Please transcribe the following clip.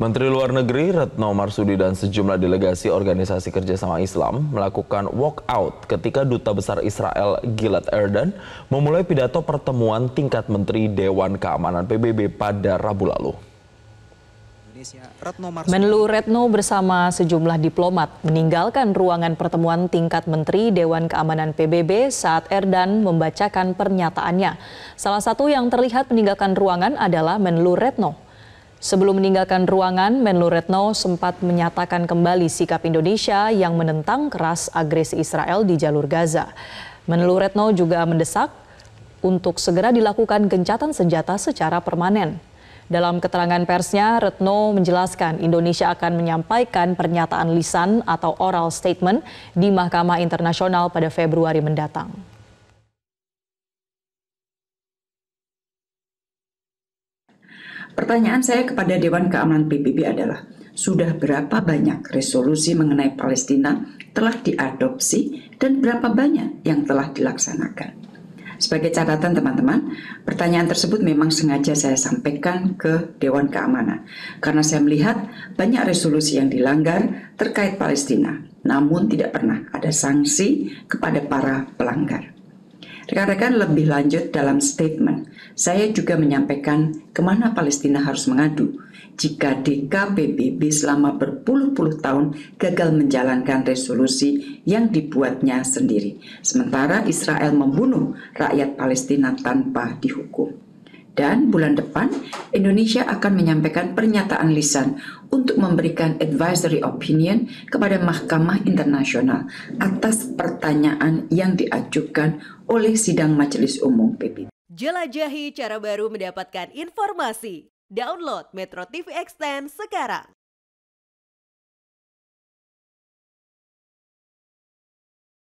Menteri Luar Negeri Retno Marsudi dan sejumlah delegasi organisasi kerjasama Islam melakukan walkout ketika Duta Besar Israel Gilad Erdan memulai pidato pertemuan tingkat Menteri Dewan Keamanan PBB pada Rabu lalu. Menlu Retno bersama sejumlah diplomat meninggalkan ruangan pertemuan tingkat Menteri Dewan Keamanan PBB saat Erdan membacakan pernyataannya. Salah satu yang terlihat meninggalkan ruangan adalah Menlu Retno. Sebelum meninggalkan ruangan, Menlu Retno sempat menyatakan kembali sikap Indonesia yang menentang keras agresi Israel di jalur Gaza. Menlu Retno juga mendesak untuk segera dilakukan gencatan senjata secara permanen. Dalam keterangan persnya, Retno menjelaskan Indonesia akan menyampaikan pernyataan lisan atau oral statement di Mahkamah Internasional pada Februari mendatang. Pertanyaan saya kepada Dewan Keamanan PBB adalah, sudah berapa banyak resolusi mengenai Palestina telah diadopsi dan berapa banyak yang telah dilaksanakan? Sebagai catatan teman-teman, pertanyaan tersebut memang sengaja saya sampaikan ke Dewan Keamanan karena saya melihat banyak resolusi yang dilanggar terkait Palestina, namun tidak pernah ada sanksi kepada para pelanggar. Rekan-rekan lebih lanjut dalam statement, saya juga menyampaikan ke mana Palestina harus mengadu jika DKPBB selama berpuluh-puluh tahun gagal menjalankan resolusi yang dibuatnya sendiri. Sementara Israel membunuh rakyat Palestina tanpa dihukum. Dan bulan depan, Indonesia akan menyampaikan pernyataan lisan untuk memberikan advisory opinion kepada Mahkamah Internasional atas pertanyaan yang diajukan oleh Sidang Majelis Umum PBB. Jelajahi cara baru mendapatkan informasi. Download Metro TV Extend sekarang.